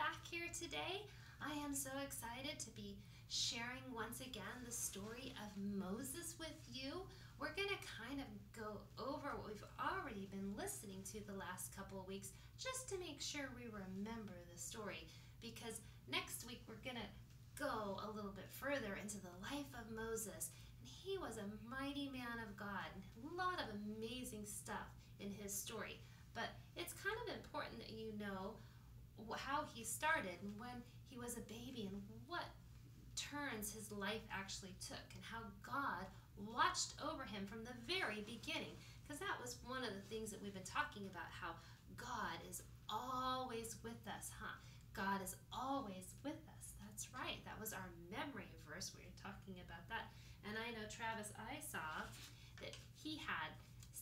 back here today. I am so excited to be sharing once again the story of Moses with you. We're going to kind of go over what we've already been listening to the last couple of weeks just to make sure we remember the story because next week we're going to go a little bit further into the life of Moses. And he was a mighty man of God, a lot of amazing stuff in his story. But it's kind of important that you know how he started and when he was a baby and what turns his life actually took and how God watched over him from the very beginning. Because that was one of the things that we've been talking about how God is always with us, huh? God is always with us. That's right. That was our memory verse. We were talking about that. And I know, Travis, I saw that he had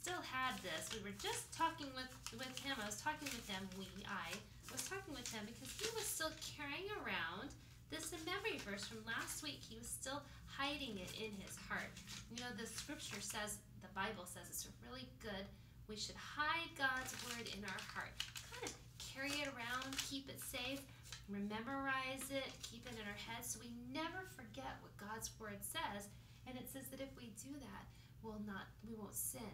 still had this. We were just talking with, with him. I was talking with him, we, I, was talking with him because he was still carrying around this memory verse from last week. He was still hiding it in his heart. You know, the scripture says, the Bible says it's really good. We should hide God's word in our heart. Kind of carry it around, keep it safe, memorize it, keep it in our head so we never forget what God's word says. And it says that if we do that, we'll not we won't sin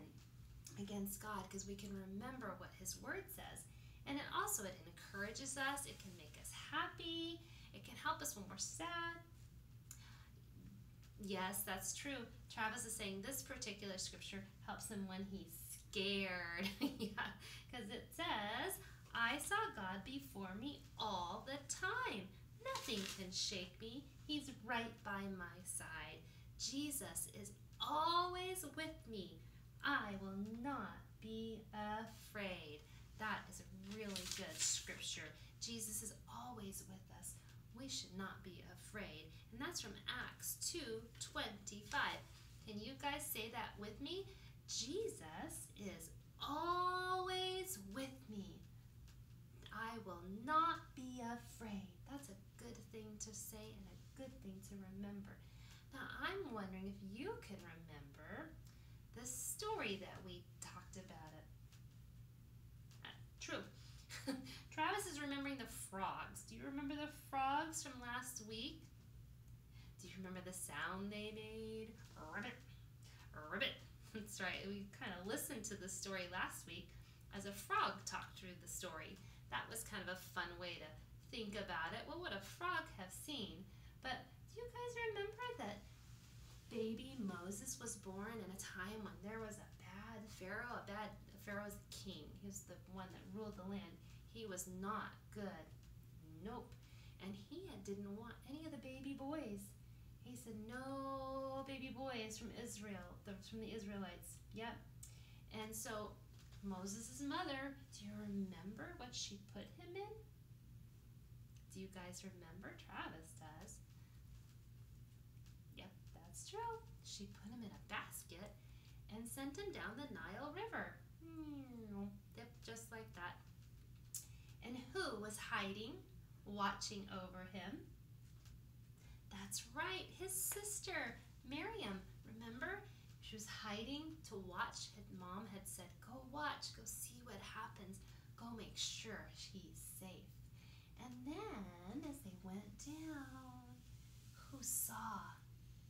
against God because we can remember what his word says. And it also it encourages us, it can make us happy, it can help us when we're sad. Yes, that's true. Travis is saying this particular scripture helps him when he's scared. yeah, because it says, I saw God before me all the time. Nothing can shake me. He's right by my side. Jesus is always with me. I will not be afraid. That is a really good scripture. Jesus is always with us. We should not be afraid. And that's from Acts 2 25. Can you guys say that with me? Jesus is always with me. I will not be afraid. That's a good thing to say and a good thing to remember. Now, I'm wondering if you can remember story that we talked about it. True. Travis is remembering the frogs. Do you remember the frogs from last week? Do you remember the sound they made? Ribbit, ribbit. That's right. We kind of listened to the story last week as a frog talked through the story. That was kind of a fun way to think about it. What would a frog have seen? But do you guys remember that Moses was born in a time when there was a bad Pharaoh, a bad Pharaoh's king. He was the one that ruled the land. He was not good. Nope. And he didn't want any of the baby boys. He said, no baby boys from Israel, from the Israelites. Yep. And so Moses' mother, do you remember what she put him in? Do you guys remember? Travis does. She put him in a basket and sent him down the Nile River. Yep, just like that. And who was hiding, watching over him? That's right, his sister, Miriam. Remember? She was hiding to watch. His mom had said, Go watch, go see what happens, go make sure he's safe. And then, as they went down, who saw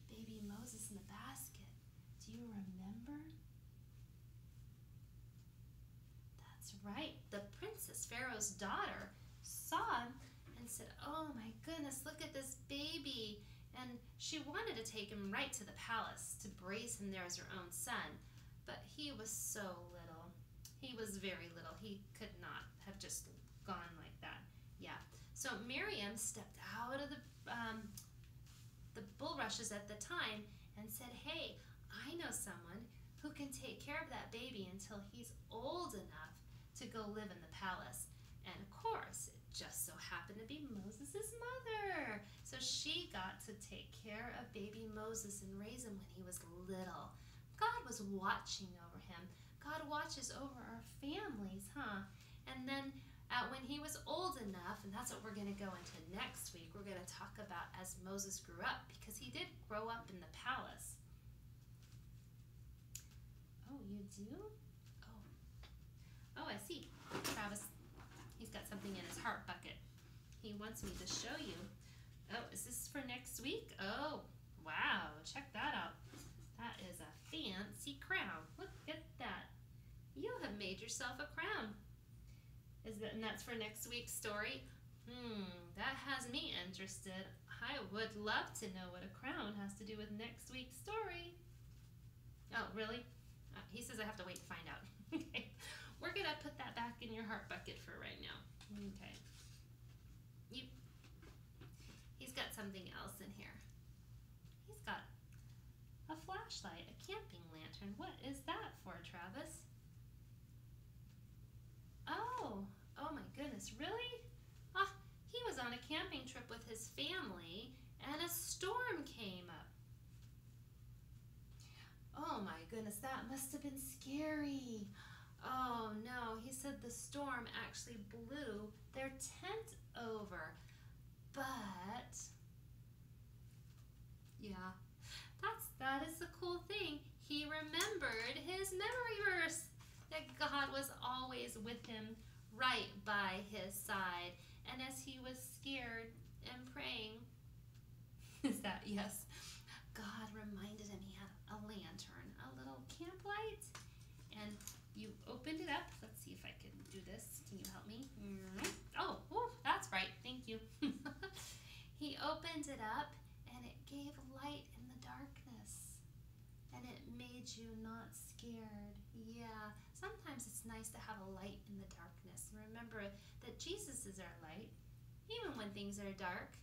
baby Moses in the basket? Do you remember? Right? The princess, Pharaoh's daughter, saw him and said, Oh my goodness, look at this baby. And she wanted to take him right to the palace to raise him there as her own son. But he was so little. He was very little. He could not have just gone like that. Yeah. So Miriam stepped out of the um, the bulrushes at the time and said, Hey, I know someone who can take care of that baby until he's old enough to go live in the palace. And of course, it just so happened to be Moses' mother. So she got to take care of baby Moses and raise him when he was little. God was watching over him. God watches over our families, huh? And then uh, when he was old enough, and that's what we're going to go into next week, we're going to talk about as Moses grew up, because he did grow up in the palace. Oh, you do? Oh, I see. Travis, he's got something in his heart bucket. He wants me to show you. Oh, is this for next week? Oh, wow, check that out. That is a fancy crown. Look at that. You have made yourself a crown. Is that, and that's for next week's story? Hmm, that has me interested. I would love to know what a crown has to do with next week's story. Oh, really? Uh, he says I have to wait to find out. okay. We're going to put that back in your heart bucket for right now. Okay. You, he's got something else in here. He's got a flashlight, a camping lantern. What is that for, Travis? Oh, oh my goodness, really? Ah, he was on a camping trip with his family and a storm came up. Oh my goodness, that must have been scary. Oh no, he said the storm actually blew their tent over. But yeah, that's that is the cool thing. He remembered his memory verse that God was always with him right by his side. And as he was scared and praying, is that yes? God reminded him he had a lantern, a little camp light, you opened it up. Let's see if I can do this. Can you help me? Mm-hmm. Oh, oh that's right. Thank you. he opened it up and it gave light in the darkness. And it made you not scared. Yeah, sometimes it's nice to have a light in the darkness. Remember that Jesus is our light, even when things are dark.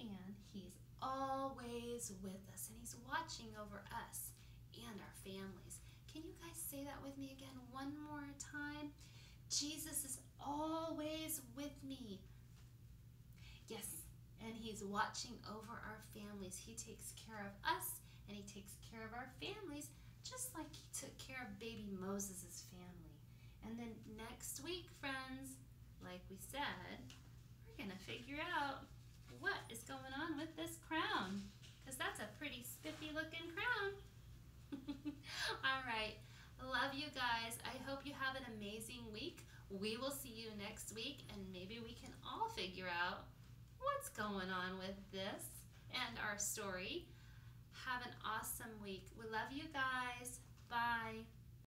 And he's always with us, and he's watching over us and our families. Can you guys say that with me again one more time? Jesus is always with me. Yes, and He's watching over our families. He takes care of us and He takes care of our families just like He took care of baby Moses' family. And then next week, friends, like we said, we're going to figure out what is going on with this crown because that's a pretty spiffy looking crown. All right. Love you guys. I hope you have an amazing week. We will see you next week, and maybe we can all figure out what's going on with this and our story. Have an awesome week. We love you guys. Bye.